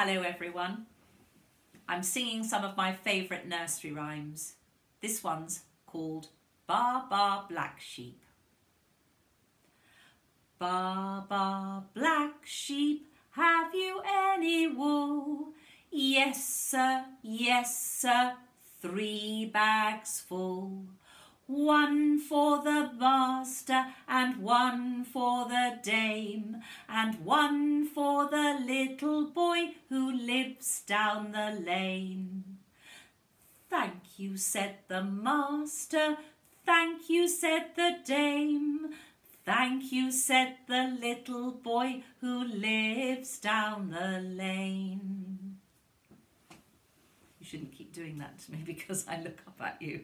Hello everyone. I'm singing some of my favourite nursery rhymes. This one's called Baa Baa Black Sheep. Baa Baa Black Sheep, have you any wool? Yes sir, yes sir, three bags full. One for the and one for the dame and one for the little boy who lives down the lane. Thank you, said the master, thank you, said the dame, thank you, said the little boy who lives down the lane. You shouldn't keep doing that to me because I look up at you.